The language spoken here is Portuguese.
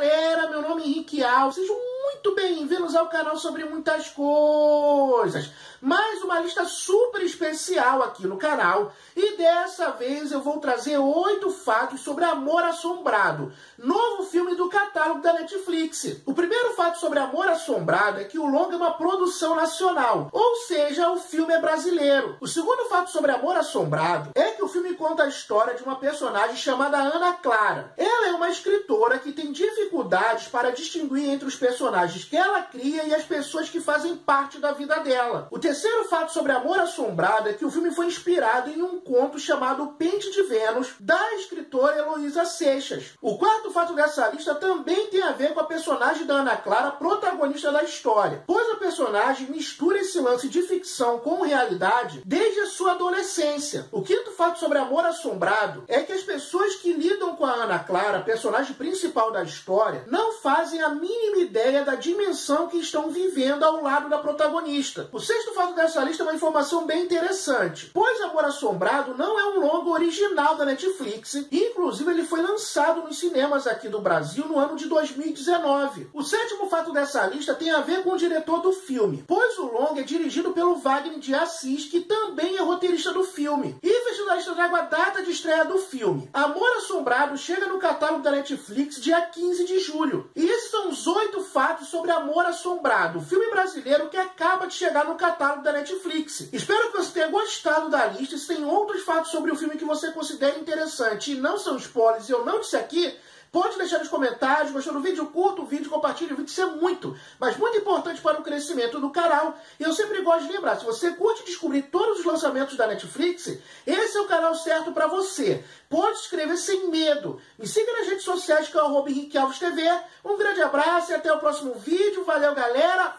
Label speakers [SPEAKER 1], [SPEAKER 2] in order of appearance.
[SPEAKER 1] galera, meu nome é Henrique Alves, sejam muito bem-vindos ao canal sobre muitas coisas. Mais uma lista super especial aqui no canal e dessa vez eu vou trazer oito fatos sobre Amor Assombrado, novo filme do catálogo da Netflix. O primeiro fato sobre Amor Assombrado é que o longa é uma produção nacional, ou seja, o filme é brasileiro. O segundo fato sobre Amor Assombrado é que conta a história de uma personagem chamada Ana Clara. Ela é uma escritora que tem dificuldades para distinguir entre os personagens que ela cria e as pessoas que fazem parte da vida dela. O terceiro fato sobre Amor Assombrado é que o filme foi inspirado em um conto chamado Pente de Vênus, da escritora Heloísa Seixas. O quarto fato dessa lista também tem a ver com a personagem da Ana Clara, protagonista da história, pois a personagem mistura esse lance de ficção com realidade desde a sua adolescência. O quinto fato sobre Amor Assombrado é que as pessoas que lidam a Ana Clara, personagem principal da história, não fazem a mínima ideia da dimensão que estão vivendo ao lado da protagonista. O sexto fato dessa lista é uma informação bem interessante, pois Amor Assombrado não é um longo original da Netflix, inclusive ele foi lançado nos cinemas aqui do Brasil no ano de 2019. O sétimo fato dessa lista tem a ver com o diretor do filme, pois o longa é dirigido pelo Wagner de Assis, que também é roteirista do filme. E fechando a lista trago a data de estreia do filme. Amor Assombrado chega no catálogo da Netflix dia 15 de julho. E esses são os oito fatos sobre Amor Assombrado, filme brasileiro que acaba de chegar no catálogo da Netflix. Espero que você tenha gostado da lista. Se tem outros fatos sobre o filme que você considera interessante e não são spoilers e eu não disse aqui, Pode deixar nos comentários, gostou do vídeo, curta o vídeo, compartilhe o vídeo, isso é muito, mas muito importante para o crescimento do canal. E eu sempre gosto de lembrar, se você curte descobrir todos os lançamentos da Netflix, é o canal certo para você. Pode se inscrever sem medo. Me siga nas redes sociais que é o TV. Um grande abraço e até o próximo vídeo. Valeu, galera!